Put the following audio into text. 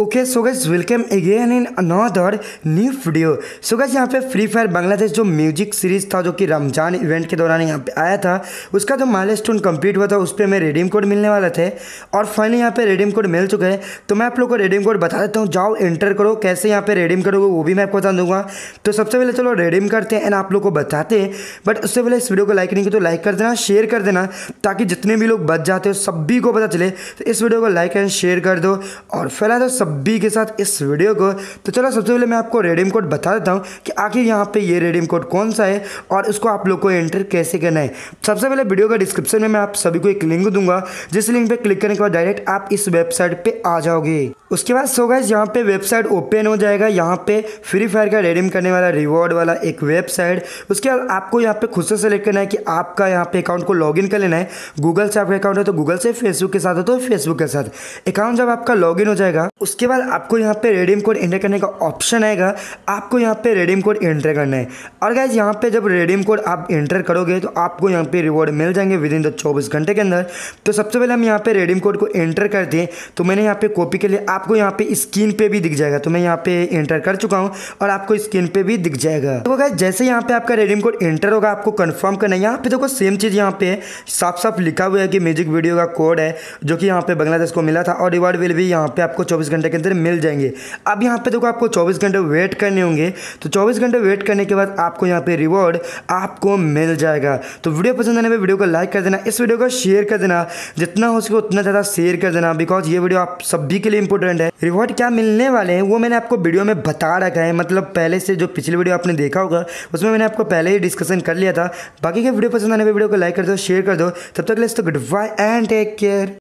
Okay so guys welcome again in another new video so guys यहाँ पे free fire Bangladesh जो music series था, जो कि रमज़ान इवेंट के दौरान यहाँ पे आया था, उसका जो माइल स्टोन कंप्लीट हुआ था, उस पर हमें रेडीम कोड मिलने वाला थे। और फाइनली यहाँ पे रेडीम कोड मिल चुके हैं। तो मैं आप लोग को रेडीम कोड बता देता हूँ, जाओ एंटर करो, कैसे यहाँ पे रेडीम करोगे, वो भी मैं आपको बता दूँगा। तो सबसे पहले चलो रेडीम करते हैं एंड आप लोग को बताते हैं। बट उससे पहले इस वीडियो को लाइक नहीं किया तो लाइक कर देना शेयर कर देना, ताकि जितने भी लोग बच जाते हो, सभी को पता चले। तो इस वीडियो को लाइक एंड शेयर कर दो। और फैला दो सभी के साथ इस वीडियो को। तो चलो सबसे पहले मैं आपको रेडीम कोड बता देता हूँ कि आखिर यहाँ पे ये रेडीम कोड कौन सा है और इसको आप लोग को एंटर कैसे करना है। सबसे पहले वीडियो का डिस्क्रिप्शन में मैं आप सभी को एक लिंक दूँगा, जिस लिंक पे क्लिक करने के बाद डायरेक्ट आप इस वेबसाइट पे आ जाओगे। उसके बाद सो गाइस, यहाँ पे वेबसाइट ओपन हो जाएगा। यहाँ पे फ्री फायर का रेडीम करने वाला, रिवॉर्ड वाला एक वेबसाइट। उसके बाद आपको यहाँ पे खुद से सेलेक्ट करना है कि आपका यहाँ पे अकाउंट को लॉगिन कर लेना है। गूगल से आपका अकाउंट है तो गूगल से, फेसबुक के साथ हो तो फेसबुक के साथ। अकाउंट जब आपका लॉगिन हो जाएगा, उसके बाद आपको यहाँ पे रेडीम कोड एंटर करने का ऑप्शन आएगा आपको यहाँ पे रेडीम कोड एंटर करना है और गाइज़ यहाँ पे जब रेडीम कोड आप एंटर करोगे तो आपको यहाँ पे रिवॉर्ड मिल जाएँगे विद इन द चौबीस घंटे के अंदर तो सबसे पहले हम यहाँ पे रेडीम कोड को एंटर करते हैं तो मैंने यहाँ पे कॉपी के लिए आपको यहाँ पे स्क्रीन पे भी दिख जाएगा तो मैं यहाँ पे एंटर कर चुका हूँ और आपको स्क्रीन पे भी दिख जाएगा तो गाइज़ जैसे यहाँ पे आपका रेडीम कोड एंटर होगा आपको कन्फर्म करना है यहाँ पे देखो सेम चीज़ यहाँ पे साफ़ साफ़ लिखा हुआ है कि म्यूज़िक वीडियो का कोड है जो कि यहाँ पे बांग्लादेश को मिला था और रिवॉर्ड विल भी यहाँ पे आपको चौबीस घंटे के अंदर मिल जाएँगे। अब यहाँ पे देखो आपको 24 घंटे वेट करने होंगे। तो 24 घंटे वेट करने के बाद आपको यहाँ पे रिवॉर्ड आपको मिल जाएगा। तो वीडियो पसंद आने पर वीडियो को लाइक कर देना, इस वीडियो को शेयर कर देना। जितना हो सके उतना ज़्यादा शेयर कर देना बिकॉज़ ये वीडियो आप सभी के लिए इंपॉर्टेंट है। रिवॉर्ड क्या मिलने वाले हैं, वो मैंने आपको वीडियो में बता रखा है। मतलब पहले से जो पिछली वीडियो आपने देखा होगा, उसमें मैंने आपको पहले ही डिस्कशन कर लिया था। बाकी के वीडियो पसंद आने पर वीडियो को लाइक कर दो शेयर कर दो। तब तक तो good bye and take care